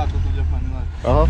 багато тут, як на мінаті. Ага.